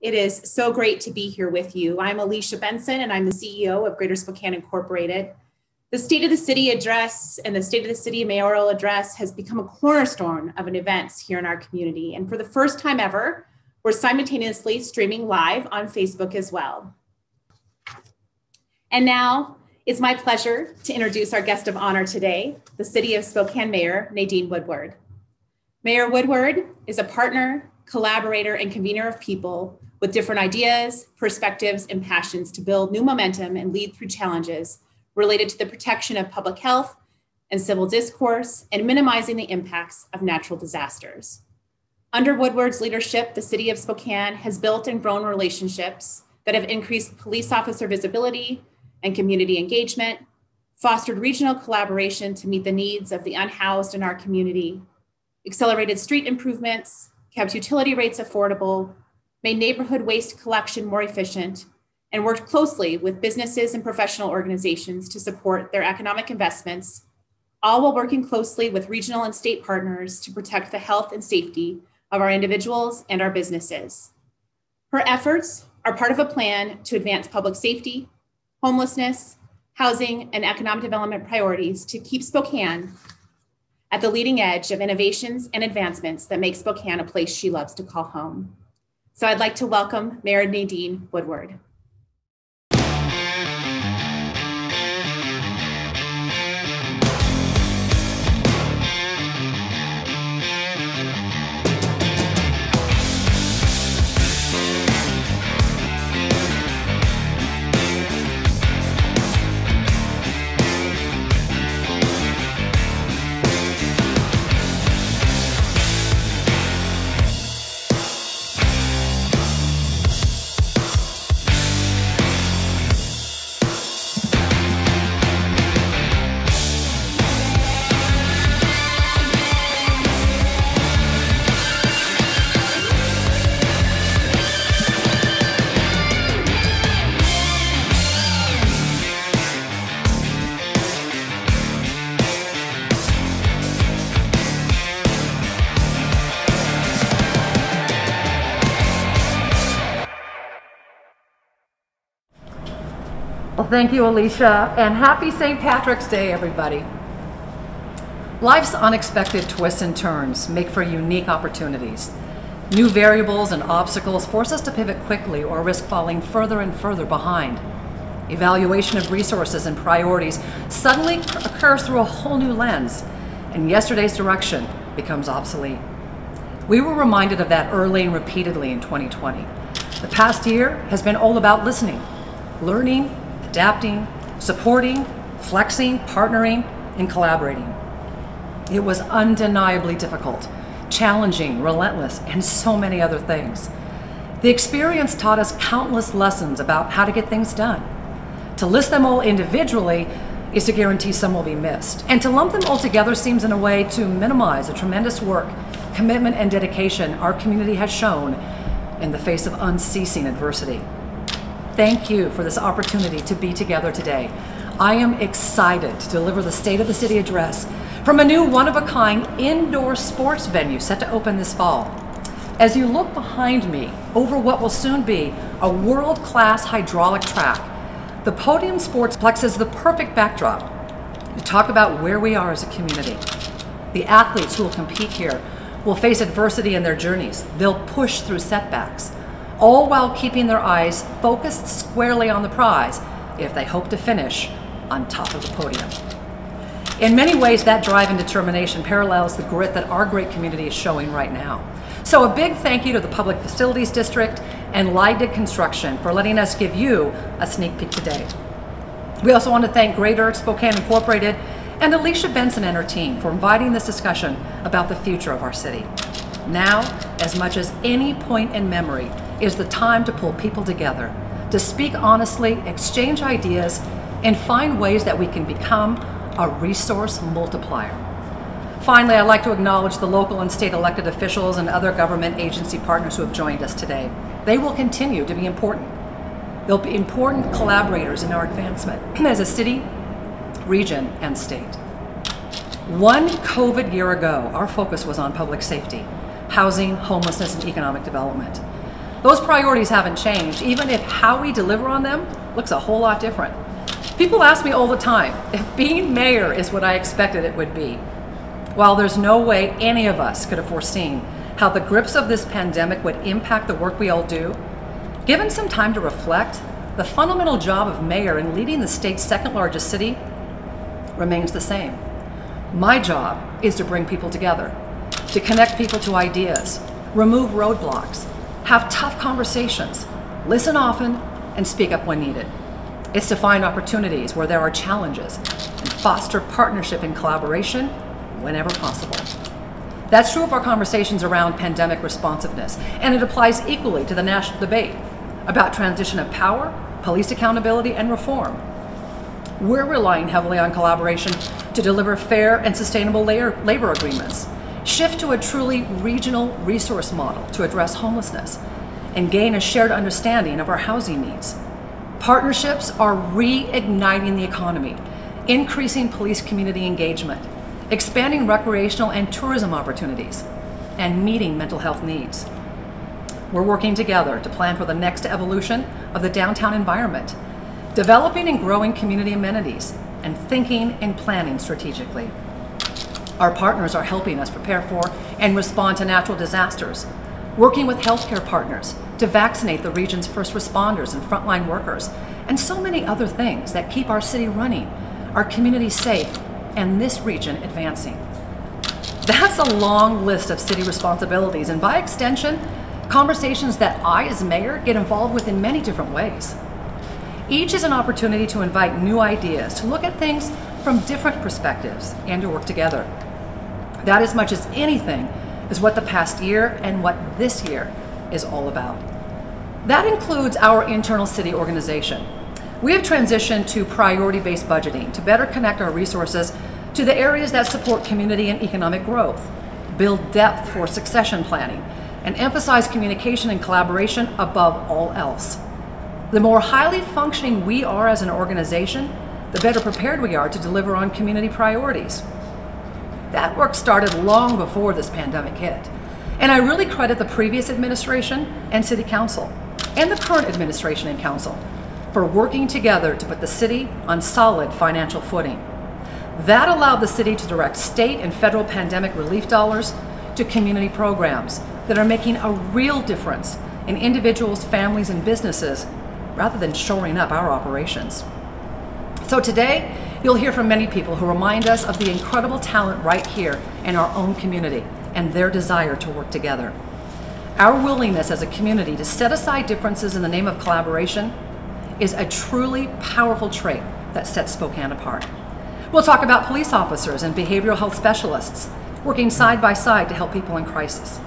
It is so great to be here with you. I'm Alicia Benson, and I'm the CEO of Greater Spokane Incorporated. The State of the City address and the State of the City mayoral address has become a cornerstone of an events here in our community. And for the first time ever, we're simultaneously streaming live on Facebook as well. And now it's my pleasure to introduce our guest of honor today, the City of Spokane Mayor Nadine Woodward. Mayor Woodward is a partner, collaborator, and convener of people with different ideas, perspectives, and passions to build new momentum and lead through challenges related to the protection of public health and civil discourse and minimizing the impacts of natural disasters. Under Woodward's leadership, the City of Spokane has built and grown relationships that have increased police officer visibility and community engagement, fostered regional collaboration to meet the needs of the unhoused in our community, accelerated street improvements, kept utility rates affordable, made neighborhood waste collection more efficient, and worked closely with businesses and professional organizations to support their economic investments, all while working closely with regional and state partners to protect the health and safety of our individuals and our businesses. Her efforts are part of a plan to advance public safety, homelessness, housing, and economic development priorities to keep Spokane at the leading edge of innovations and advancements that make Spokane a place she loves to call home. So I'd like to welcome Mayor Nadine Woodward. Thank you, Alicia, and happy St. Patrick's Day, everybody. Life's unexpected twists and turns make for unique opportunities. New variables and obstacles force us to pivot quickly or risk falling further and further behind. Evaluation of resources and priorities suddenly occurs through a whole new lens, and yesterday's direction becomes obsolete. We were reminded of that early and repeatedly in 2020. The past year has been all about listening, learning, adapting, supporting, flexing, partnering, and collaborating. It was undeniably difficult, challenging, relentless, and so many other things. The experience taught us countless lessons about how to get things done. To list them all individually is to guarantee some will be missed. And to lump them all together seems in a way to minimize the tremendous work, commitment, and dedication our community has shown in the face of unceasing adversity. Thank you for this opportunity to be together today. I am excited to deliver the State of the City address from a new one of a kind indoor sports venue set to open this fall. As you look behind me over what will soon be a world class hydraulic track, the Podium Sportsplex is the perfect backdrop to talk about where we are as a community. The athletes who will compete here will face adversity in their journeys, they'll push through setbacks all while keeping their eyes focused squarely on the prize if they hope to finish on top of the podium. In many ways, that drive and determination parallels the grit that our great community is showing right now. So a big thank you to the Public Facilities District and Lydig Construction for letting us give you a sneak peek today. We also want to thank Greater Spokane Incorporated and Alicia Benson and her team for inviting this discussion about the future of our city. Now, as much as any point in memory, is the time to pull people together, to speak honestly, exchange ideas, and find ways that we can become a resource multiplier. Finally, I'd like to acknowledge the local and state elected officials and other government agency partners who have joined us today. They will continue to be important. They'll be important collaborators in our advancement as a city, region, and state. One COVID year ago, our focus was on public safety, housing, homelessness, and economic development. Those priorities haven't changed, even if how we deliver on them looks a whole lot different. People ask me all the time if being mayor is what I expected it would be. While there's no way any of us could have foreseen how the grips of this pandemic would impact the work we all do, given some time to reflect, the fundamental job of mayor in leading the state's second largest city remains the same. My job is to bring people together, to connect people to ideas, remove roadblocks, have tough conversations, listen often, and speak up when needed. It's to find opportunities where there are challenges and foster partnership and collaboration whenever possible. That's true of our conversations around pandemic responsiveness, and it applies equally to the national debate about transition of power, police accountability, and reform. We're relying heavily on collaboration to deliver fair and sustainable labor agreements, shift to a truly regional resource model to address homelessness, and gain a shared understanding of our housing needs. Partnerships are reigniting the economy, increasing police community engagement, expanding recreational and tourism opportunities, and meeting mental health needs. We're working together to plan for the next evolution of the downtown environment, developing and growing community amenities, and thinking and planning strategically. Our partners are helping us prepare for and respond to natural disasters, working with healthcare partners to vaccinate the region's first responders and frontline workers, and so many other things that keep our city running, our community safe, and this region advancing. That's a long list of city responsibilities, and by extension, conversations that I, as mayor, get involved with in many different ways. Each is an opportunity to invite new ideas, to look at things from different perspectives, and to work together. That, as much as anything, is what the past year and what this year is all about. That includes our internal city organization. We have transitioned to priority based budgeting to better connect our resources to the areas that support community and economic growth, build depth for succession planning, and emphasize communication and collaboration above all else. The more highly functioning we are as an organization, the better prepared we are to deliver on community priorities. That work started long before this pandemic hit. And I really credit the previous administration and City Council and the current administration and council for working together to put the city on solid financial footing. That allowed the city to direct state and federal pandemic relief dollars to community programs that are making a real difference in individuals, families, and businesses rather than shoring up our operations. So today, you'll hear from many people who remind us of the incredible talent right here in our own community and their desire to work together. Our willingness as a community to set aside differences in the name of collaboration is a truly powerful trait that sets Spokane apart. We'll talk about police officers and behavioral health specialists working side by side to help people in crisis.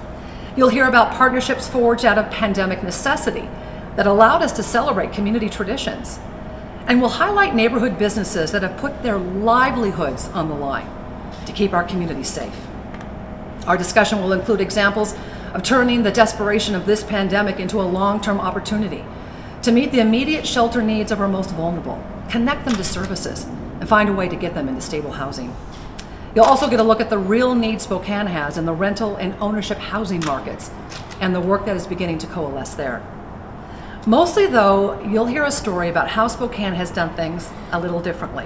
You'll hear about partnerships forged out of pandemic necessity that allowed us to celebrate community traditions. And we'll highlight neighborhood businesses that have put their livelihoods on the line to keep our community safe. Our discussion will include examples of turning the desperation of this pandemic into a long term opportunity to meet the immediate shelter needs of our most vulnerable, connect them to services, and find a way to get them into stable housing. You'll also get a look at the real need Spokane has in the rental and ownership housing markets and the work that is beginning to coalesce there. Mostly, though, you'll hear a story about how Spokane has done things a little differently.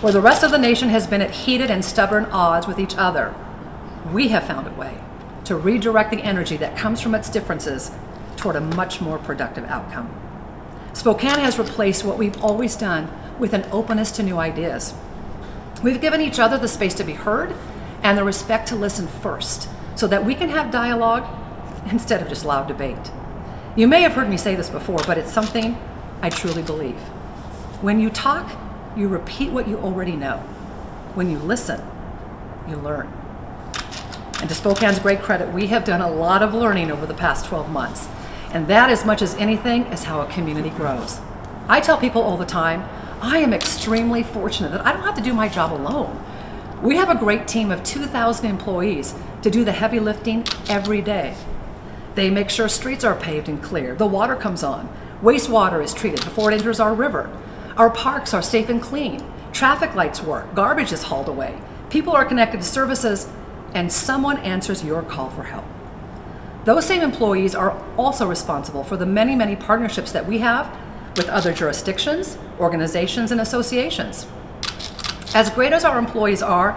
Where the rest of the nation has been at heated and stubborn odds with each other, we have found a way to redirect the energy that comes from its differences toward a much more productive outcome. Spokane has replaced what we've always done with an openness to new ideas. We've given each other the space to be heard and the respect to listen first so that we can have dialogue instead of just loud debate. You may have heard me say this before, but it's something I truly believe. When you talk, you repeat what you already know. When you listen, you learn. And to Spokane's great credit, we have done a lot of learning over the past 12 months. And that, as much as anything, is how a community grows. I tell people all the time, I am extremely fortunate that I don't have to do my job alone. We have a great team of 2,000 employees to do the heavy lifting every day. They make sure streets are paved and clear, the water comes on, wastewater is treated before it enters our river, our parks are safe and clean, traffic lights work, garbage is hauled away, people are connected to services and someone answers your call for help. those same employees are also responsible for the many, many partnerships that we have with other jurisdictions, organizations, and associations. As great as our employees are,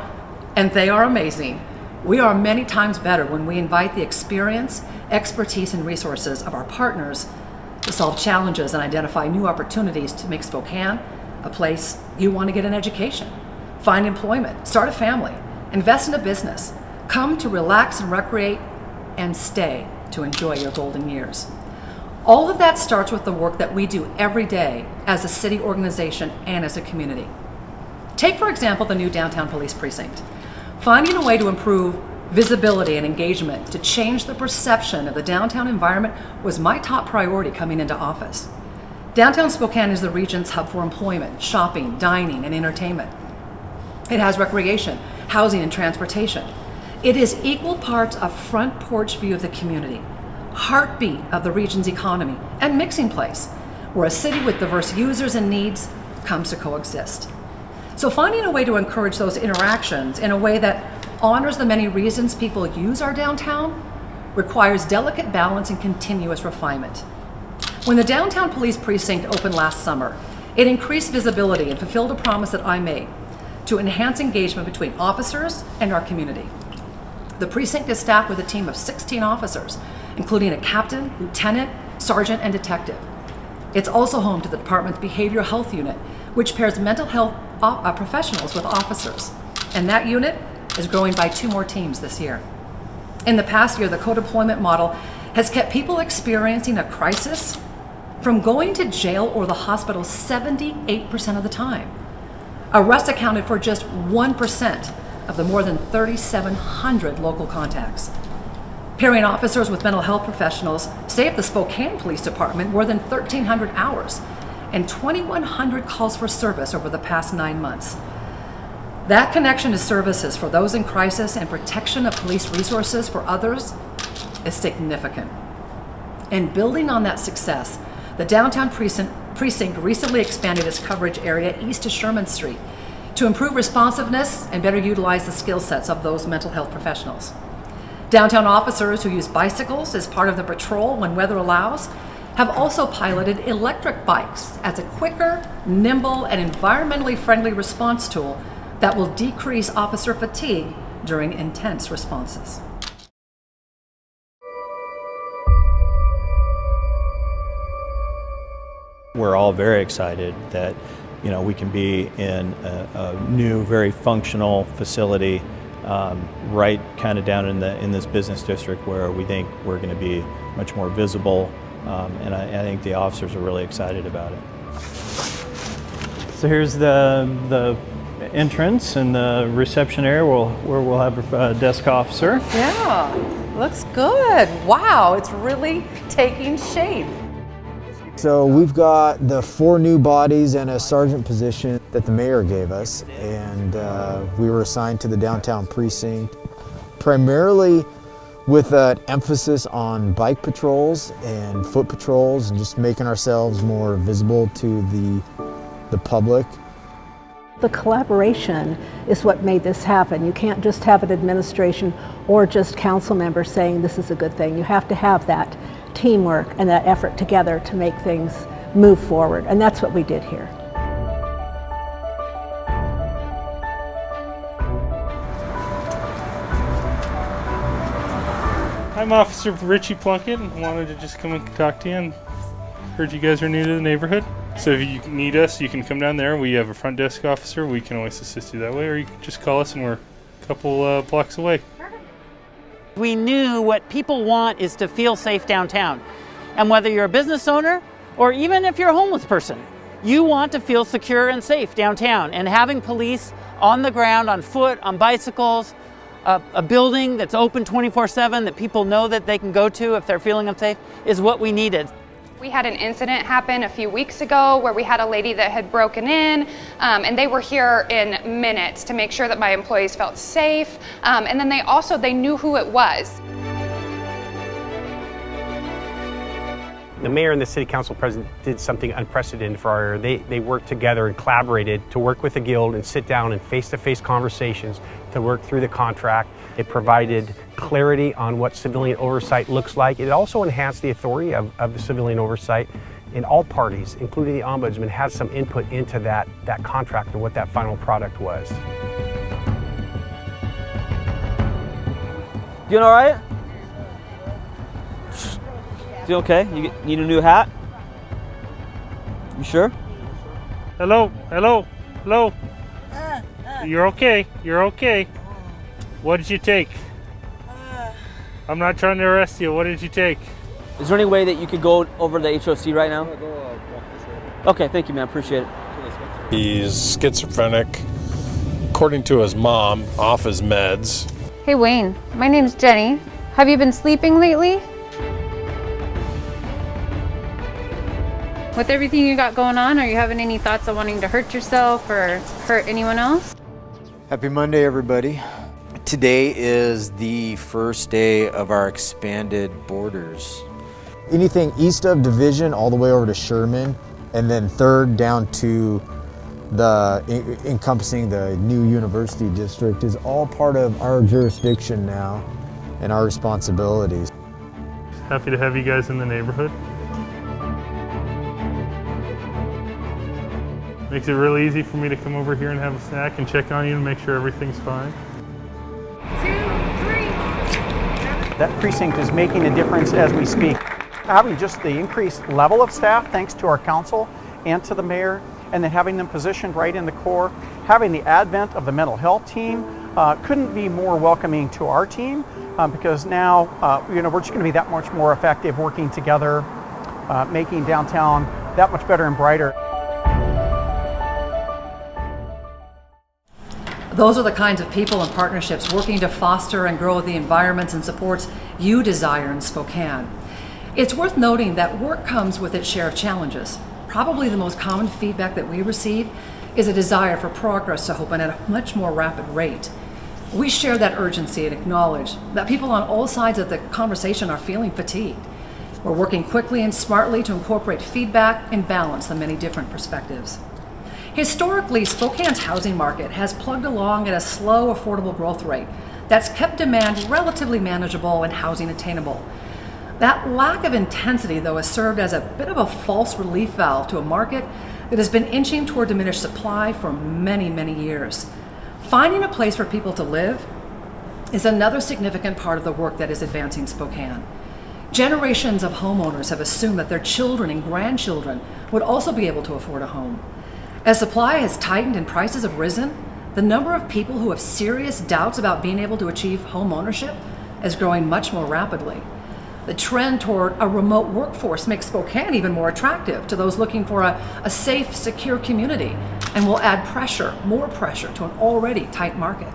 and they are amazing, we are many times better when we invite the experience, expertise, and resources of our partners to solve challenges and identify new opportunities to make Spokane a place you want to get an education, find employment, start a family, invest in a business, come to relax and recreate, and stay to enjoy your golden years. All of that starts with the work that we do every day as a city organization and as a community. Take, for example, the new downtown police precinct. Finding a way to improve visibility and engagement to change the perception of the downtown environment was my top priority coming into office. Downtown Spokane is the region's hub for employment, shopping, dining, and entertainment. It has recreation, housing, and transportation. It is equal parts a front porch view of the community, heartbeat of the region's economy, and mixing place, where a city with diverse users and needs comes to coexist. So finding a way to encourage those interactions in a way that honors the many reasons people use our downtown requires delicate balance and continuous refinement. When the downtown police precinct opened last summer, it increased visibility and fulfilled a promise that I made to enhance engagement between officers and our community. The precinct is staffed with a team of 16 officers, including a captain, lieutenant, sergeant, and detective. It's also home to the department's behavioral health unit, which pairs mental health uh, professionals with officers. And that unit is growing by two more teams this year. In the past year, the co-deployment model has kept people experiencing a crisis from going to jail or the hospital 78% of the time. Arrest accounted for just 1% of the more than 3,700 local contacts. Pairing officers with mental health professionals saved the Spokane Police Department more than 1,300 hours and 2,100 calls for service over the past nine months. That connection to services for those in crisis and protection of police resources for others is significant. And building on that success, the downtown precinct, recently expanded its coverage area east to Sherman Street to improve responsiveness and better utilize the skill sets of those mental health professionals. Downtown officers who use bicycles as part of the patrol when weather allows have also piloted electric bikes as a quicker, nimble, and environmentally friendly response tool that will decrease officer fatigue during intense responses. We're all very excited that you know we can be in a, a new, very functional facility um, right kind of down in the in this business district where we think we're going to be much more visible um, and I, I, think the officers are really excited about it. So here's the, the entrance and the reception area where we'll, where we'll have a desk officer. Yeah, looks good. Wow, it's really taking shape. So we've got the four new bodies and a sergeant position that the mayor gave us, and uh, we were assigned to the downtown precinct primarily with an emphasis on bike patrols and foot patrols and just making ourselves more visible to the, the public. The collaboration is what made this happen. You can't just have an administration or just council members saying this is a good thing. You have to have that teamwork and that effort together to make things move forward. And that's what we did here. I'm Officer Richie Plunkett and wanted to just come and talk to you and heard you guys are new to the neighborhood. So if you need us, you can come down there. We have a front desk officer. We can always assist you that way, or you can just call us and we're a couple uh, blocks away. We knew what people want is to feel safe downtown. And whether you're a business owner or even if you're a homeless person, you want to feel secure and safe downtown. And having police on the ground, on foot, on bicycles, a, a building that's open 24 7 that people know that they can go to if they're feeling unsafe is what we needed. We had an incident happen a few weeks ago where we had a lady that had broken in, um, and they were here in minutes to make sure that my employees felt safe. Um, and then they also they knew who it was. The mayor and the city council president did something unprecedented for our area. They, they worked together and collaborated to work with the guild and sit down in face-to-face -face conversations to work through the contract. It provided clarity on what civilian oversight looks like. It also enhanced the authority of, of the civilian oversight in all parties, including the Ombudsman, had some input into that, that contract and what that final product was. Doing all right? Doing okay? You need a new hat? You sure? Hello, hello, hello. Uh, uh. You're okay. You're okay. What did you take? Uh. I'm not trying to arrest you. What did you take? Is there any way that you could go over the HOC right now? Okay, thank you, man. Appreciate it. He's schizophrenic, according to his mom, off his meds. Hey Wayne, my name's Jenny. Have you been sleeping lately? With everything you got going on, are you having any thoughts of wanting to hurt yourself or hurt anyone else? Happy Monday, everybody. Today is the first day of our expanded borders. Anything east of Division all the way over to Sherman, and then third down to the encompassing the new university district is all part of our jurisdiction now and our responsibilities. Happy to have you guys in the neighborhood. Makes it really easy for me to come over here and have a snack and check on you and make sure everything's fine. That precinct is making a difference as we speak. Having just the increased level of staff, thanks to our council and to the mayor, and then having them positioned right in the core, having the advent of the mental health team uh, couldn't be more welcoming to our team um, because now uh, you know we're just going to be that much more effective working together, uh, making downtown that much better and brighter. Those are the kinds of people and partnerships working to foster and grow the environments and supports you desire in Spokane. It's worth noting that work comes with its share of challenges. Probably the most common feedback that we receive is a desire for progress to happen at a much more rapid rate. We share that urgency and acknowledge that people on all sides of the conversation are feeling fatigued. We're working quickly and smartly to incorporate feedback and balance the many different perspectives. Historically, Spokane's housing market has plugged along at a slow, affordable growth rate that's kept demand relatively manageable and housing attainable. That lack of intensity, though, has served as a bit of a false relief valve to a market that has been inching toward diminished supply for many, many years. Finding a place for people to live is another significant part of the work that is advancing Spokane. Generations of homeowners have assumed that their children and grandchildren would also be able to afford a home. As supply has tightened and prices have risen, the number of people who have serious doubts about being able to achieve home ownership is growing much more rapidly. The trend toward a remote workforce makes Spokane even more attractive to those looking for a, a safe, secure community and will add pressure, more pressure, to an already tight market.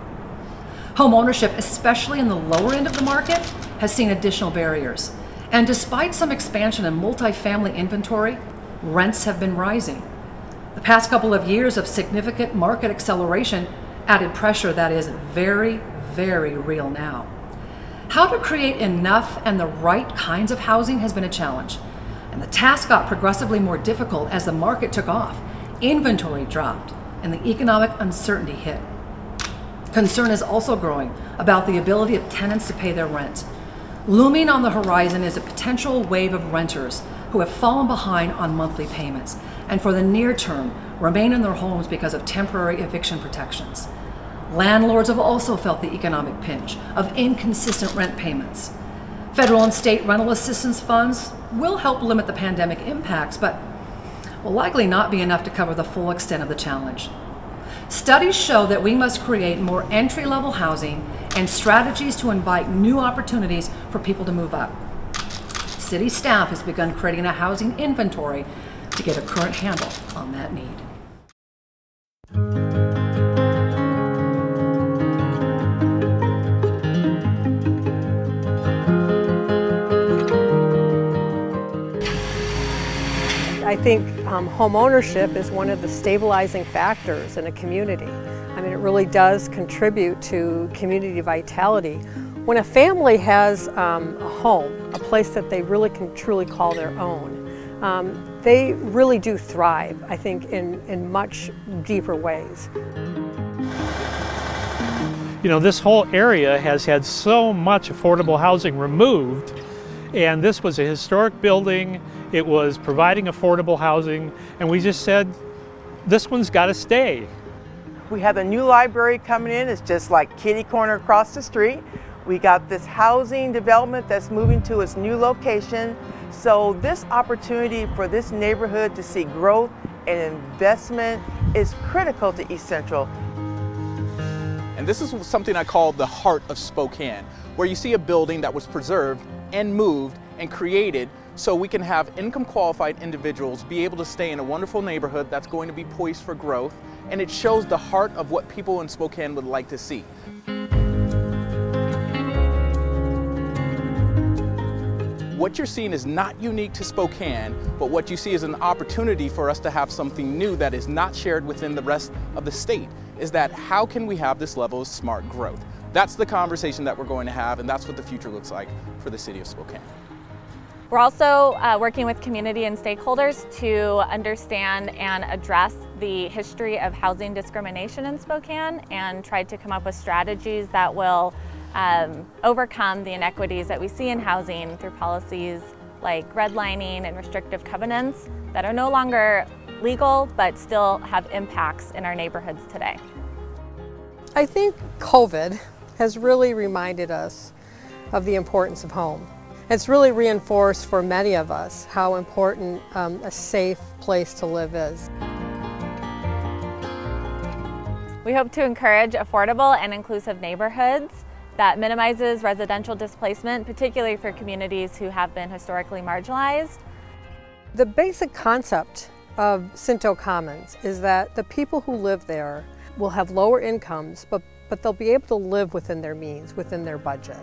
Home ownership, especially in the lower end of the market, has seen additional barriers. And despite some expansion in multifamily inventory, rents have been rising. The past couple of years of significant market acceleration added pressure that is very, very real now. How to create enough and the right kinds of housing has been a challenge. And the task got progressively more difficult as the market took off, inventory dropped, and the economic uncertainty hit. Concern is also growing about the ability of tenants to pay their rent. Looming on the horizon is a potential wave of renters who have fallen behind on monthly payments and for the near term remain in their homes because of temporary eviction protections. Landlords have also felt the economic pinch of inconsistent rent payments. Federal and state rental assistance funds will help limit the pandemic impacts, but will likely not be enough to cover the full extent of the challenge. Studies show that we must create more entry level housing and strategies to invite new opportunities for people to move up. City staff has begun creating a housing inventory to get a current handle on that need. I think um, home ownership is one of the stabilizing factors in a community. I mean, it really does contribute to community vitality. When a family has um, a home, a place that they really can truly call their own, um, they really do thrive, I think, in, in much deeper ways. you know, this whole area has had so much affordable housing removed, and this was a historic building. It was providing affordable housing, and we just said, this one's got to stay. We have a new library coming in. It's just like kitty corner across the street. We got this housing development that's moving to its new location. So this opportunity for this neighborhood to see growth and investment is critical to East Central. And this is something I call the heart of Spokane, where you see a building that was preserved and moved and created so we can have income qualified individuals be able to stay in a wonderful neighborhood that's going to be poised for growth and it shows the heart of what people in Spokane would like to see. What you're seeing is not unique to Spokane, but what you see is an opportunity for us to have something new that is not shared within the rest of the state, is that how can we have this level of smart growth? That's the conversation that we're going to have, and that's what the future looks like for the city of Spokane. We're also uh, working with community and stakeholders to understand and address the history of housing discrimination in Spokane and try to come up with strategies that will um, overcome the inequities that we see in housing through policies like redlining and restrictive covenants that are no longer legal but still have impacts in our neighborhoods today. I think COVID has really reminded us of the importance of home. It's really reinforced for many of us how important um, a safe place to live is. We hope to encourage affordable and inclusive neighborhoods that minimizes residential displacement, particularly for communities who have been historically marginalized. The basic concept of Cinto Commons is that the people who live there will have lower incomes, but, but they'll be able to live within their means, within their budget.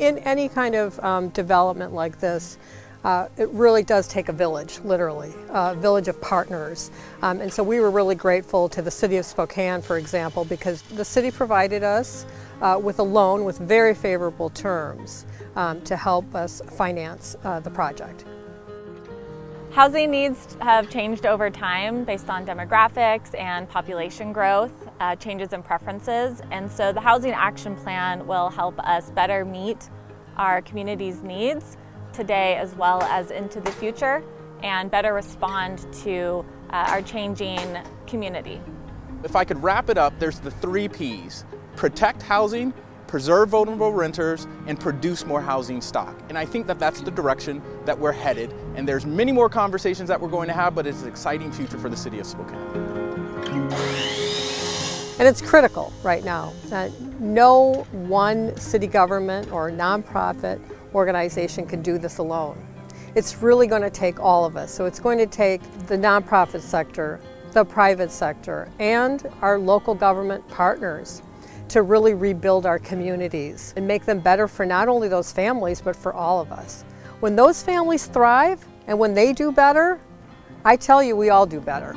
In any kind of um, development like this, uh, it really does take a village, literally, a village of partners. Um, and so we were really grateful to the City of Spokane, for example, because the city provided us uh, with a loan with very favorable terms um, to help us finance uh, the project. Housing needs have changed over time based on demographics and population growth, uh, changes in preferences, and so the Housing Action Plan will help us better meet our community's needs today as well as into the future and better respond to uh, our changing community. If I could wrap it up, there's the three P's protect housing, preserve vulnerable renters, and produce more housing stock. And I think that that's the direction that we're headed. And there's many more conversations that we're going to have, but it's an exciting future for the city of Spokane. And it's critical right now. that no one city government or nonprofit organization can do this alone. It's really going to take all of us. So it's going to take the nonprofit sector, the private sector, and our local government partners to really rebuild our communities and make them better for not only those families, but for all of us. When those families thrive and when they do better, I tell you, we all do better.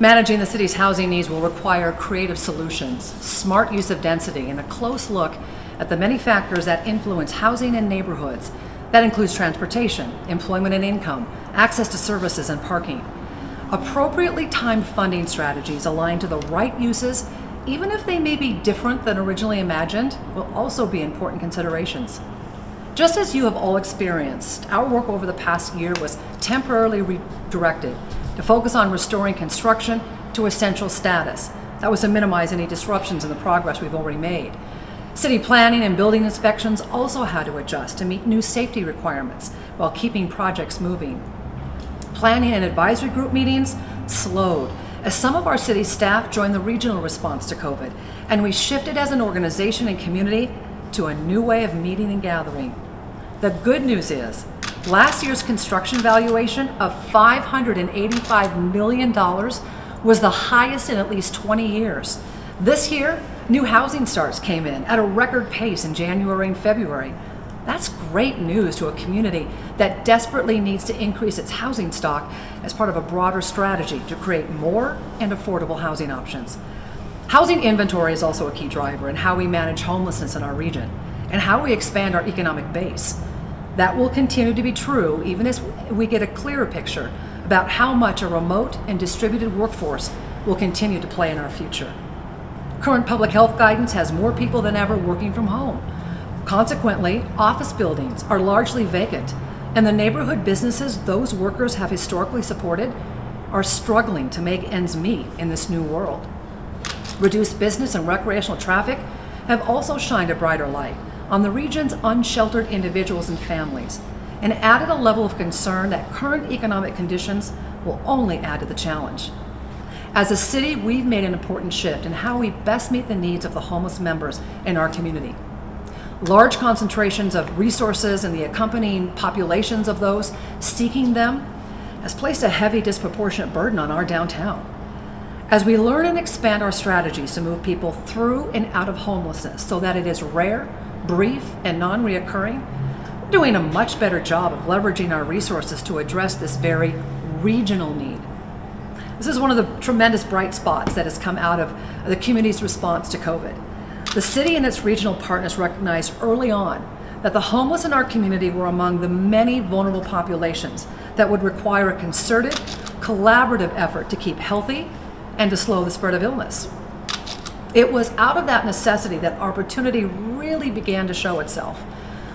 Managing the city's housing needs will require creative solutions, smart use of density, and a close look at the many factors that influence housing and neighborhoods. That includes transportation, employment and income, access to services, and parking. Appropriately timed funding strategies aligned to the right uses, even if they may be different than originally imagined, will also be important considerations. Just as you have all experienced, our work over the past year was temporarily redirected to focus on restoring construction to essential status. That was to minimize any disruptions in the progress we've already made. City planning and building inspections also had to adjust to meet new safety requirements while keeping projects moving planning and advisory group meetings slowed as some of our city staff joined the regional response to COVID, and we shifted as an organization and community to a new way of meeting and gathering. The good news is, last year's construction valuation of $585 million was the highest in at least 20 years. This year, new housing starts came in at a record pace in January and February. That's great news to a community that desperately needs to increase its housing stock as part of a broader strategy to create more and affordable housing options. Housing inventory is also a key driver in how we manage homelessness in our region and how we expand our economic base. That will continue to be true even as we get a clearer picture about how much a remote and distributed workforce will continue to play in our future. Current public health guidance has more people than ever working from home. Consequently, office buildings are largely vacant, and the neighborhood businesses those workers have historically supported are struggling to make ends meet in this new world. Reduced business and recreational traffic have also shined a brighter light on the region's unsheltered individuals and families and added a level of concern that current economic conditions will only add to the challenge. As a city, we've made an important shift in how we best meet the needs of the homeless members in our community. Large concentrations of resources and the accompanying populations of those seeking them has placed a heavy disproportionate burden on our downtown. As we learn and expand our strategies to move people through and out of homelessness so that it is rare, brief, and non reoccurring, we're doing a much better job of leveraging our resources to address this very regional need. This is one of the tremendous bright spots that has come out of the community's response to COVID. The city and its regional partners recognized early on that the homeless in our community were among the many vulnerable populations that would require a concerted, collaborative effort to keep healthy and to slow the spread of illness. It was out of that necessity that opportunity really began to show itself.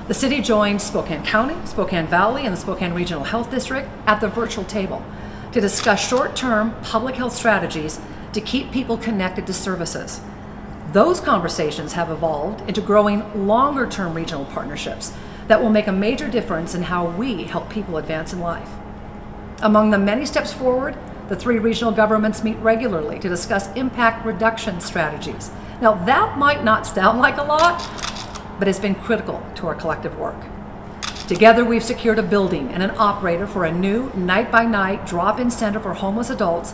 The city joined Spokane County, Spokane Valley, and the Spokane Regional Health District at the virtual table to discuss short term public health strategies to keep people connected to services. Those conversations have evolved into growing longer term regional partnerships that will make a major difference in how we help people advance in life. Among the many steps forward, the three regional governments meet regularly to discuss impact reduction strategies. Now, that might not sound like a lot, but it's been critical to our collective work. Together, we've secured a building and an operator for a new night by night drop in center for homeless adults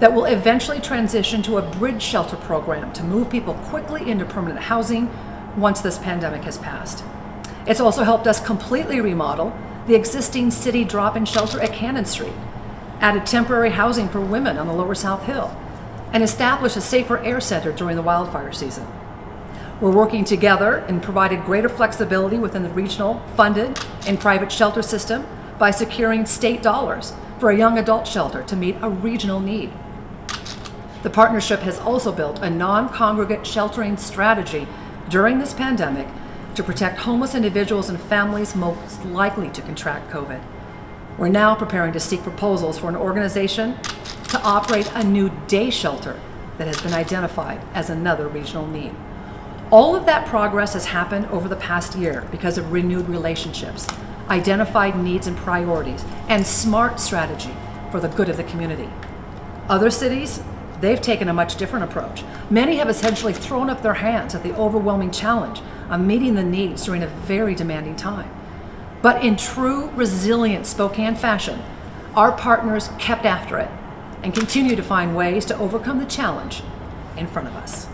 that will eventually transition to a bridge shelter program to move people quickly into permanent housing once this pandemic has passed. It's also helped us completely remodel the existing city drop in shelter at Cannon Street, added temporary housing for women on the lower South Hill, and established a safer air center during the wildfire season. We're working together and provided greater flexibility within the regional, funded, and private shelter system by securing state dollars for a young adult shelter to meet a regional need. The partnership has also built a non congregate sheltering strategy during this pandemic to protect homeless individuals and families most likely to contract COVID. We're now preparing to seek proposals for an organization to operate a new day shelter that has been identified as another regional need. All of that progress has happened over the past year because of renewed relationships, identified needs and priorities, and smart strategy for the good of the community. Other cities, they've taken a much different approach. Many have essentially thrown up their hands at the overwhelming challenge of meeting the needs during a very demanding time. But in true resilient Spokane fashion, our partners kept after it and continue to find ways to overcome the challenge in front of us.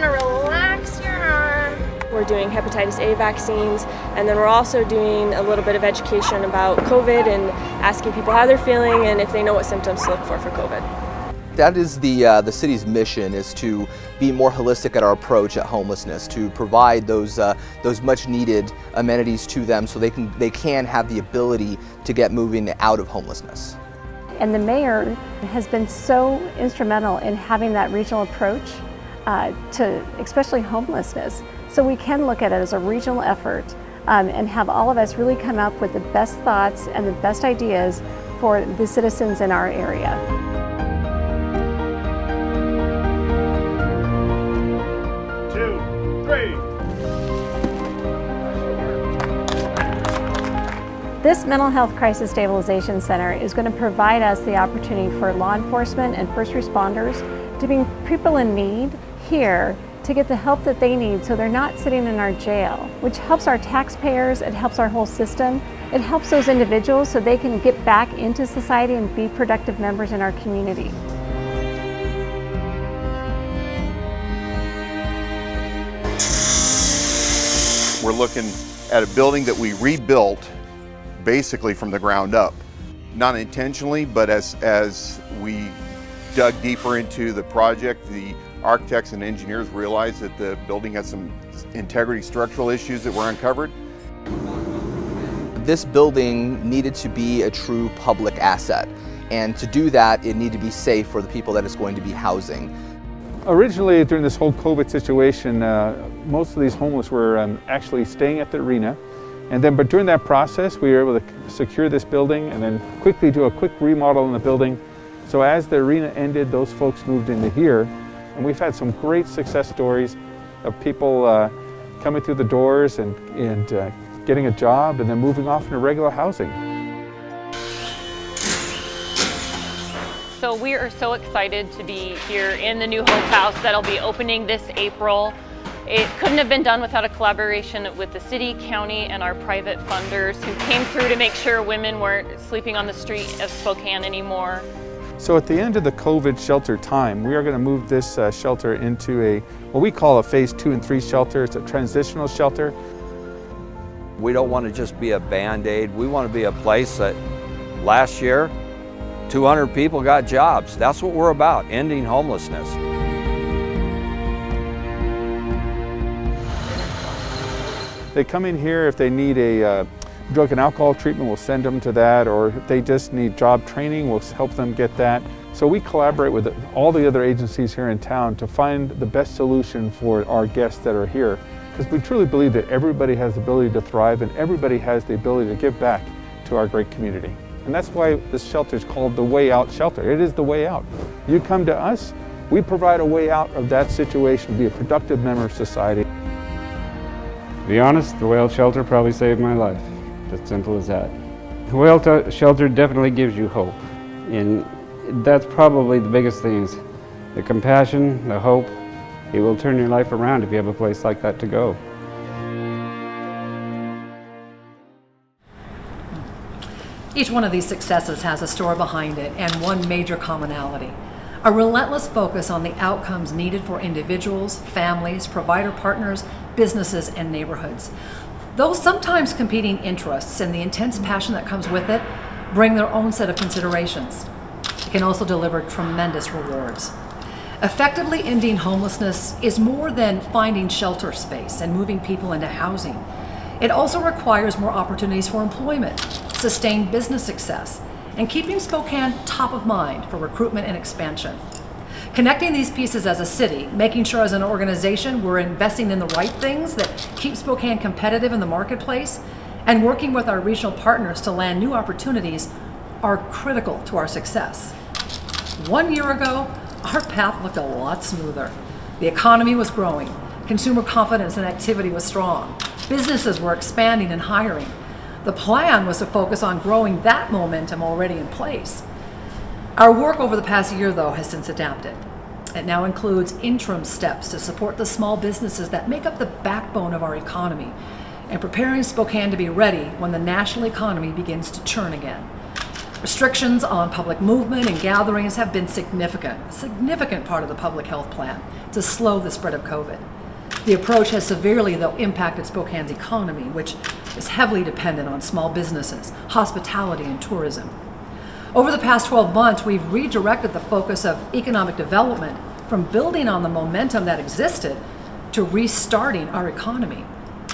Want to relax your arm. We're doing hepatitis A vaccines, and then we're also doing a little bit of education about COVID and asking people how they're feeling and if they know what symptoms to look for for COVID. That is the uh, the city's mission is to be more holistic at our approach at homelessness, to provide those uh, those much needed amenities to them so they can they can have the ability to get moving out of homelessness. And the mayor has been so instrumental in having that regional approach uh, to especially homelessness. So we can look at it as a regional effort um, and have all of us really come up with the best thoughts and the best ideas for the citizens in our area. This Mental Health Crisis Stabilization Center is going to provide us the opportunity for law enforcement and first responders to bring people in need here to get the help that they need so they're not sitting in our jail, which helps our taxpayers, it helps our whole system, it helps those individuals so they can get back into society and be productive members in our community. We're looking at a building that we rebuilt basically from the ground up. Not intentionally, but as, as we dug deeper into the project, the architects and engineers realized that the building had some integrity structural issues that were uncovered. This building needed to be a true public asset. And to do that, it needed to be safe for the people that it's going to be housing. Originally, during this whole COVID situation, uh, most of these homeless were um, actually staying at the arena. And then, but during that process, we were able to secure this building and then quickly do a quick remodel in the building. So as the arena ended, those folks moved into here. And we've had some great success stories of people uh, coming through the doors and, and uh, getting a job and then moving off into regular housing. So we are so excited to be here in the new Hope House that'll be opening this April. It couldn't have been done without a collaboration with the city, county, and our private funders who came through to make sure women weren't sleeping on the street of Spokane anymore. So at the end of the COVID shelter time, we are going to move this uh, shelter into a, what we call a phase two and three shelter. It's a transitional shelter. We don't want to just be a Band-Aid. We want to be a place that last year 200 people got jobs. That's what we're about, ending homelessness. They come in here if they need a uh, drug and alcohol treatment, we'll send them to that, or if they just need job training, we'll help them get that. So we collaborate with all the other agencies here in town to find the best solution for our guests that are here, because we truly believe that everybody has the ability to thrive and everybody has the ability to give back to our great community. And that's why this shelter is called the Way Out Shelter. It is the way out. You come to us, we provide a way out of that situation, to be a productive member of society. To be honest, the Way Out Shelter probably saved my life. As simple as that. The Shelter definitely gives you hope. And that's probably the biggest thing is the compassion, the hope. It will turn your life around if you have a place like that to go. Each one of these successes has a story behind it and one major commonality a relentless focus on the outcomes needed for individuals, families, provider partners, businesses, and neighborhoods. Those sometimes competing interests and the intense passion that comes with it bring their own set of considerations. It can also deliver tremendous rewards. Effectively ending homelessness is more than finding shelter space and moving people into housing. It also requires more opportunities for employment, sustained business success, and keeping Spokane top of mind for recruitment and expansion. Connecting these pieces as a city, making sure as an organization we're investing in the right things that keep Spokane competitive in the marketplace, and working with our regional partners to land new opportunities are critical to our success. One year ago, our path looked a lot smoother. The economy was growing, consumer confidence and activity was strong, businesses were expanding and hiring, the plan was to focus on growing that momentum already in place. Our work over the past year, though, has since adapted. It now includes interim steps to support the small businesses that make up the backbone of our economy and preparing Spokane to be ready when the national economy begins to churn again. Restrictions on public movement and gatherings have been significant, a significant part of the public health plan to slow the spread of COVID. The approach has severely, though, impacted Spokane's economy, which is heavily dependent on small businesses, hospitality, and tourism. Over the past 12 months, we've redirected the focus of economic development from building on the momentum that existed to restarting our economy.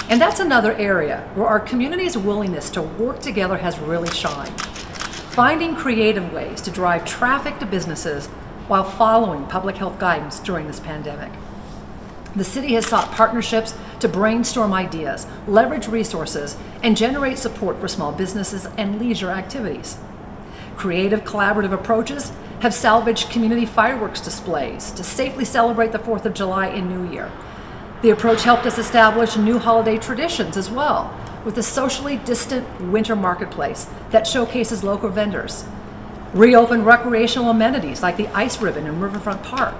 And that's another area where our community's willingness to work together has really shined. Finding creative ways to drive traffic to businesses while following public health guidance during this pandemic. The city has sought partnerships to brainstorm ideas, leverage resources, and generate support for small businesses and leisure activities. Creative collaborative approaches have salvaged community fireworks displays to safely celebrate the 4th of July and New Year. The approach helped us establish new holiday traditions as well, with a socially distant winter marketplace that showcases local vendors. Reopen recreational amenities like the ice ribbon in Riverfront Park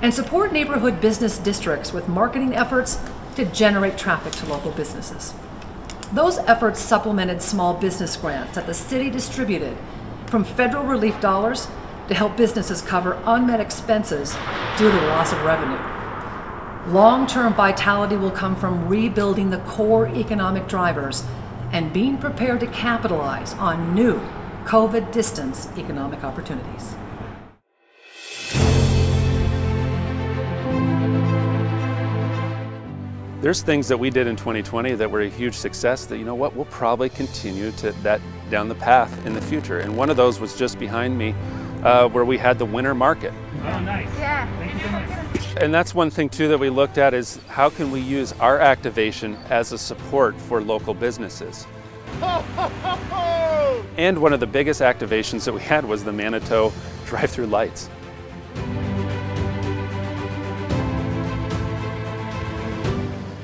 and support neighborhood business districts with marketing efforts to generate traffic to local businesses. Those efforts supplemented small business grants that the city distributed from federal relief dollars to help businesses cover unmet expenses due to loss of revenue. Long term vitality will come from rebuilding the core economic drivers and being prepared to capitalize on new COVID distance economic opportunities. there's things that we did in 2020 that were a huge success that, you know what, we'll probably continue to that down the path in the future. And one of those was just behind me uh, where we had the winter market. Oh, nice. Yeah. Thank you so much. And that's one thing too that we looked at is how can we use our activation as a support for local businesses. And one of the biggest activations that we had was the Manito drive-through lights.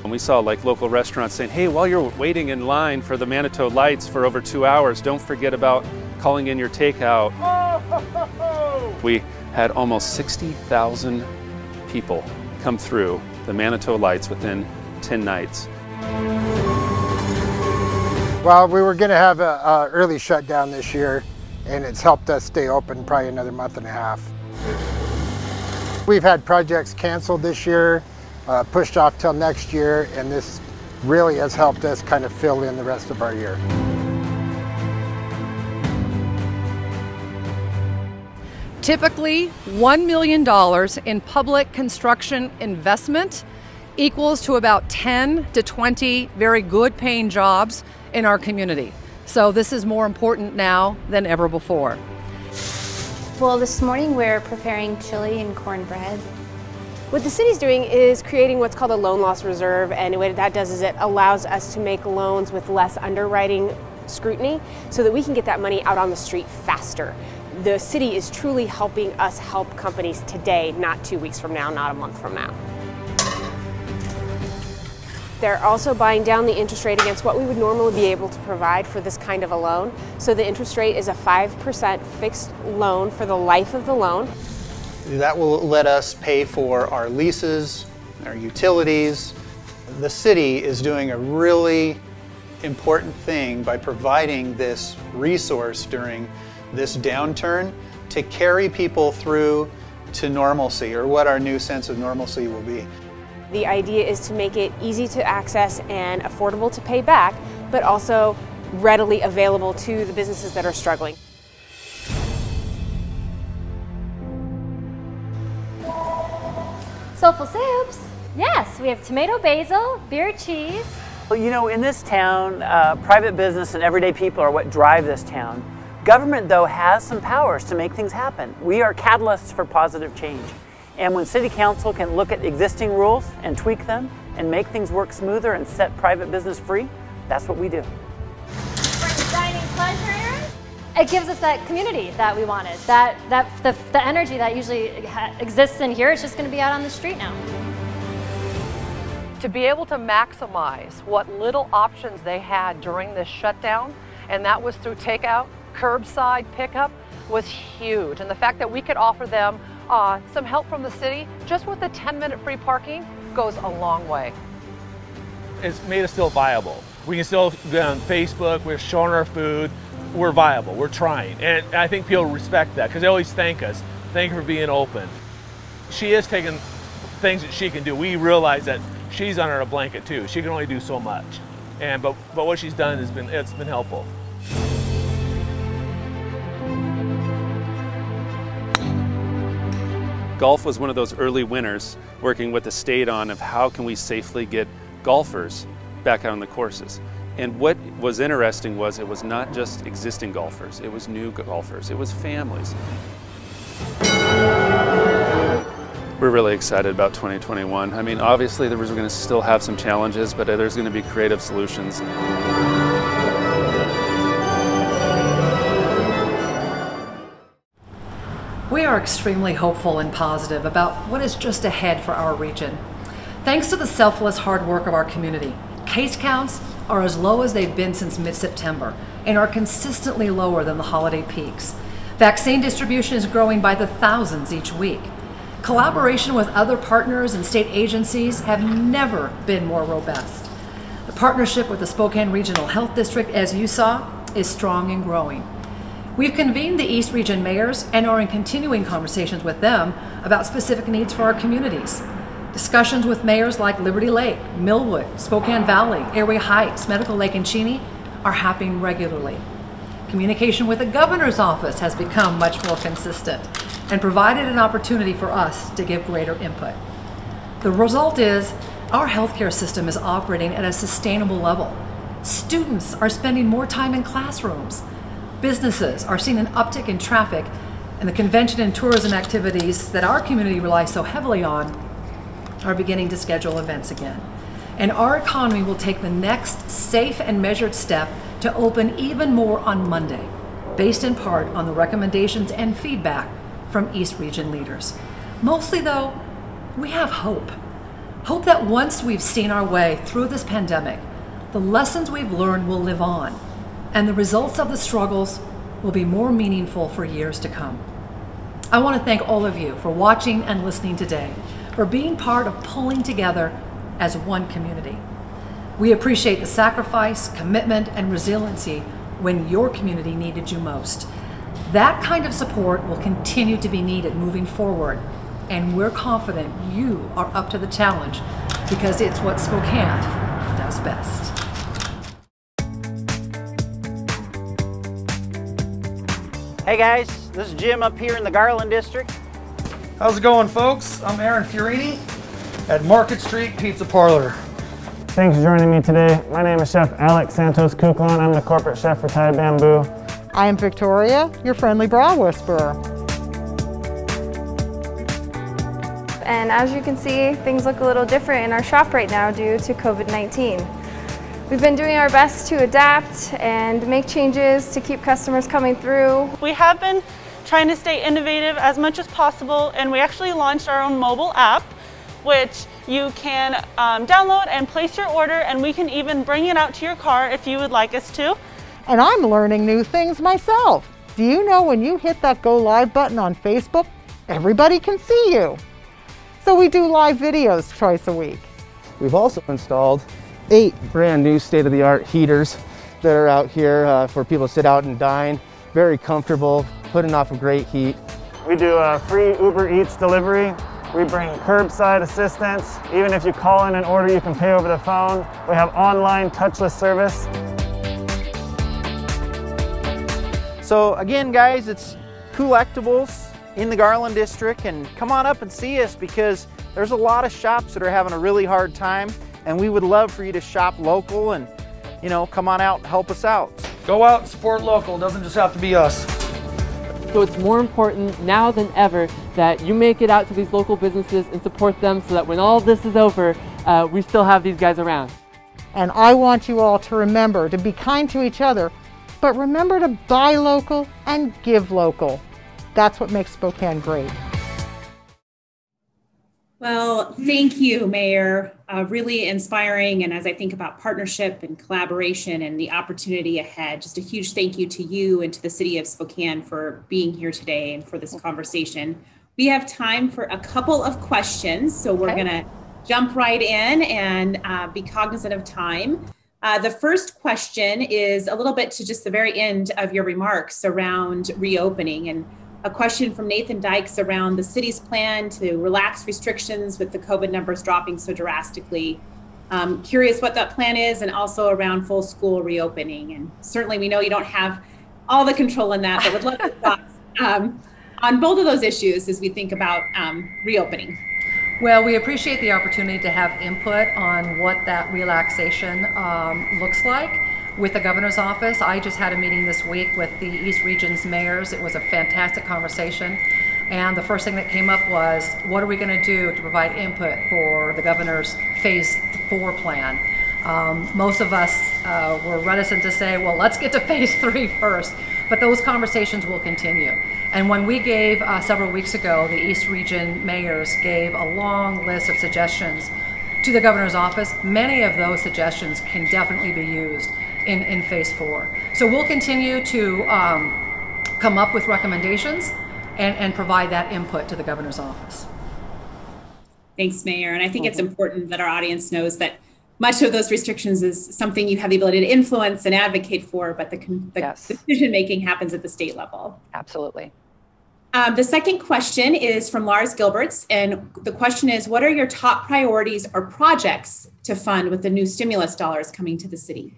And we saw like local restaurants saying, hey, while you're waiting in line for the Manito lights for over two hours, don't forget about calling in your takeout. We had almost 60,000 people come through the Manito lights within 10 nights. Well, we were going to have an early shutdown this year, and it's helped us stay open probably another month and a half. We've had projects canceled this year, uh, pushed off till next year, and this really has helped us kind of fill in the rest of our year. Typically, $1 million in public construction investment equals to about 10 to 20 very good paying jobs in our community. So this is more important now than ever before. Well, this morning we're preparing chili and cornbread. What the city's doing is creating what's called a loan loss reserve, and what that does is it allows us to make loans with less underwriting scrutiny so that we can get that money out on the street faster. The city is truly helping us help companies today, not two weeks from now, not a month from now. They're also buying down the interest rate against what we would normally be able to provide for this kind of a loan. So the interest rate is a 5% fixed loan for the life of the loan. That will let us pay for our leases, our utilities. The city is doing a really important thing by providing this resource during this downturn to carry people through to normalcy or what our new sense of normalcy will be. The idea is to make it easy to access and affordable to pay back, but also readily available to the businesses that are struggling. Soulful soups. Yes, we have tomato basil, beer cheese. Well, you know, in this town, uh, private business and everyday people are what drive this town. Government, though, has some powers to make things happen. We are catalysts for positive change. And when City Council can look at existing rules and tweak them and make things work smoother and set private business free, that's what we do. Dining pleasure. It gives us that community that we wanted. That that the, the energy that usually exists in here is just going to be out on the street now. To be able to maximize what little options they had during this shutdown, and that was through takeout, curbside pickup, was huge. And the fact that we could offer them uh, some help from the city, just with the 10 minute free parking, goes a long way. It's made us still viable. We can still go on Facebook, we're showing our food, we're viable, we're trying. And I think people respect that because they always thank us. Thank you for being open. She is taking things that she can do. We realize that she's under a blanket too. She can only do so much. And but but what she's done has been it's been helpful. Golf was one of those early winners working with the state on of how can we safely get golfers back out on the courses. And what was interesting was it was not just existing golfers, it was new golfers, it was families. We're really excited about 2021. I mean, obviously we're going to still have some challenges, but there's going to be creative solutions. We are extremely hopeful and positive about what is just ahead for our region. Thanks to the selfless hard work of our community, case counts are as low as they've been since mid-September and are consistently lower than the holiday peaks. Vaccine distribution is growing by the thousands each week. Collaboration with other partners and state agencies have never been more robust. The partnership with the Spokane Regional Health District, as you saw, is strong and growing. We've convened the East Region mayors and are in continuing conversations with them about specific needs for our communities. Discussions with mayors like Liberty Lake, Millwood, Spokane Valley, Airway Heights, Medical Lake, and Cheney are happening regularly. Communication with the governor's office has become much more consistent and provided an opportunity for us to give greater input. The result is Our healthcare system is operating at a sustainable level. Students are spending more time in classrooms. Businesses are seeing an uptick in traffic, and the convention and tourism activities that our community relies so heavily on are beginning to schedule events again. And our economy will take the next safe and measured step to open even more on Monday, based in part on the recommendations and feedback from East Region leaders. Mostly, though, we have hope. Hope that once we've seen our way through this pandemic, the lessons we've learned will live on, and the results of the struggles will be more meaningful for years to come. I want to thank all of you for watching and listening today, for being part of pulling together as one community. We appreciate the sacrifice, commitment, and resiliency when your community needed you most. That kind of support will continue to be needed moving forward and we're confident you are up to the challenge because it's what Spokane does best. Hey guys, this is Jim up here in the Garland District. How's it going folks? I'm Aaron Fiorini at Market Street Pizza Parlor. Thanks for joining me today. My name is Chef Alex Santos Kuklon. I'm the corporate chef for Thai Bamboo. I am Victoria, your friendly bra whisperer. And as you can see, things look a little different in our shop right now due to COVID-19. We've been doing our best to adapt and make changes to keep customers coming through. We have been trying to stay innovative as much as possible and we actually launched our own mobile app which you can um, download and place your order and we can even bring it out to your car if you would like us to. And I'm learning new things myself. Do you know when you hit that go live button on Facebook, everybody can see you? So we do live videos twice a week. We've also installed eight brand new state-of-the-art heaters that are out here uh, for people to sit out and dine. Very comfortable, putting off a great heat. We do a free Uber Eats delivery. We bring curbside assistance. Even if you call in an order, you can pay over the phone. We have online touchless service. So again, guys, it's Collectibles in the Garland District and come on up and see us because there's a lot of shops that are having a really hard time and we would love for you to shop local and you know come on out and help us out. Go out and support local, it doesn't just have to be us. So it's more important now than ever that you make it out to these local businesses and support them so that when all this is over, uh, we still have these guys around. And I want you all to remember to be kind to each other, but remember to buy local and give local. That's what makes Spokane great. Well, thank you, Mayor. Uh, really inspiring. And as I think about partnership and collaboration and the opportunity ahead, just a huge thank you to you and to the city of Spokane for being here today and for this conversation. We have time for a couple of questions. So we're okay. going to jump right in and uh, be cognizant of time. Uh, the first question is a little bit to just the very end of your remarks around reopening. And a question from Nathan Dykes around the city's plan to relax restrictions with the COVID numbers dropping so drastically. Um, curious what that plan is and also around full school reopening. And certainly we know you don't have all the control in that, but would love your thoughts um, on both of those issues as we think about um, reopening. Well, we appreciate the opportunity to have input on what that relaxation um, looks like with the governor's office. I just had a meeting this week with the East Region's mayors. It was a fantastic conversation. And the first thing that came up was, what are we going to do to provide input for the governor's phase four plan? Um, most of us uh, were reticent to say, well, let's get to phase three first. But those conversations will continue. And when we gave uh, several weeks ago, the East Region mayors gave a long list of suggestions to the governor's office. Many of those suggestions can definitely be used in, in phase four. So we'll continue to um, come up with recommendations and, and provide that input to the governor's office. Thanks, Mayor. And I think mm -hmm. it's important that our audience knows that much of those restrictions is something you have the ability to influence and advocate for, but the, the yes. decision making happens at the state level. Absolutely. Um, the second question is from Lars Gilberts, and the question is What are your top priorities or projects to fund with the new stimulus dollars coming to the city?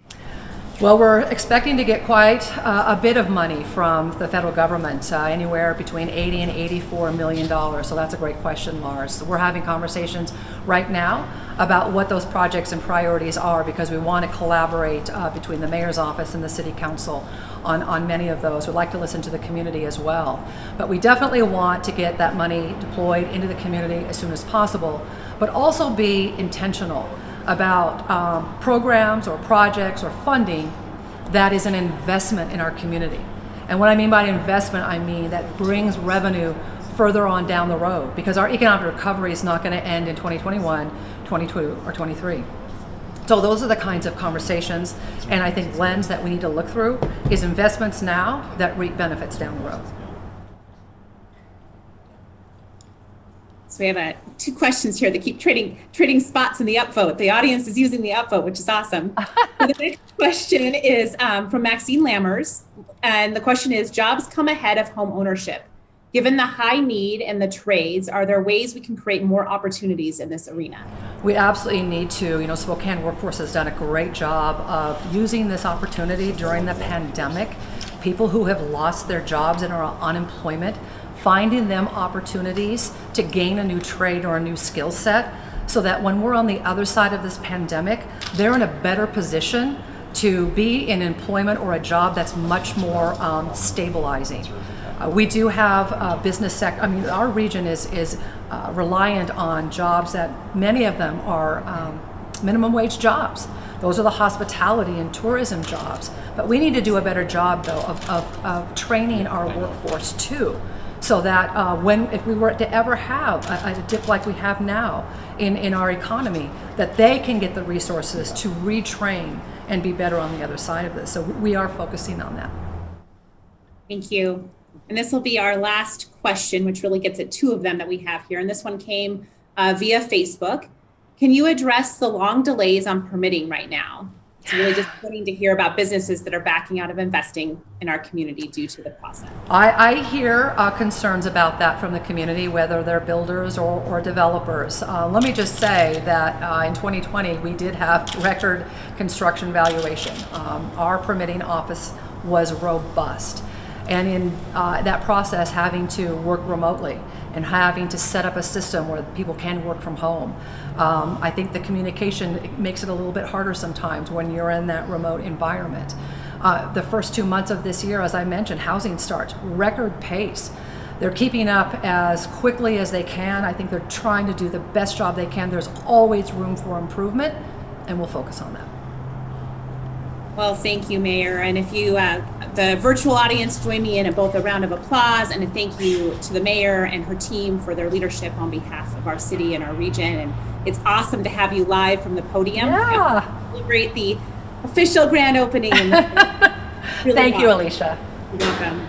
Well, we're expecting to get quite uh, a bit of money from the federal government, uh, anywhere between 80 and 84 million dollars. So that's a great question, Lars. We're having conversations right now about what those projects and priorities are because we want to collaborate uh, between the mayor's office and the city council on, on many of those. We'd like to listen to the community as well. But we definitely want to get that money deployed into the community as soon as possible, but also be intentional about um, programs or projects or funding that is an investment in our community. And what I mean by investment, I mean that brings revenue further on down the road because our economic recovery is not going to end in 2021, 22, or 23. So those are the kinds of conversations and I think lens that we need to look through is investments now that reap benefits down the road. So we have uh, two questions here that keep trading trading spots in the upvote. The audience is using the upvote, which is awesome. the next question is um, from Maxine Lammers, and the question is: Jobs come ahead of home ownership. Given the high need and the trades, are there ways we can create more opportunities in this arena? We absolutely need to. You know, Spokane Workforce has done a great job of using this opportunity during the pandemic. People who have lost their jobs and are on unemployment finding them opportunities to gain a new trade or a new skill set so that when we're on the other side of this pandemic, they're in a better position to be in employment or a job that's much more um, stabilizing. Uh, we do have a business sector, I mean, our region is, is uh, reliant on jobs that many of them are um, minimum wage jobs. Those are the hospitality and tourism jobs. But we need to do a better job, though, of, of, of training our workforce too so that uh, when if we were to ever have a, a, dip like we have now in, in our economy, that they can get the resources to retrain and be better on the other side of this. So we are focusing on that. Thank you. And this will be our last question, which really gets at two of them that we have here. And this one came uh, via Facebook. Can you address the long delays on permitting right now? It's really just disappointing to hear about businesses that are backing out of investing in our community due to the process. I, I hear uh, concerns about that from the community, whether they're builders or, or developers. Uh, let me just say that uh, in 2020, we did have record construction valuation. Um, our permitting office was robust. And in uh, that process, having to work remotely and having to set up a system where people can work from home. Um, I think the communication makes it a little bit harder sometimes when you're in that remote environment. Uh, the first two months of this year, as I mentioned, housing starts, record pace. They're keeping up as quickly as they can. I think they're trying to do the best job they can. There's always room for improvement, and we'll focus on that. Well, thank you, Mayor. And if you, uh, the virtual audience, join me in a, both a round of applause and a thank you to the Mayor and her team for their leadership on behalf of our city and our region. And it's awesome to have you live from the podium. Yeah. Celebrate the official grand opening. really thank you, Alicia. You're welcome.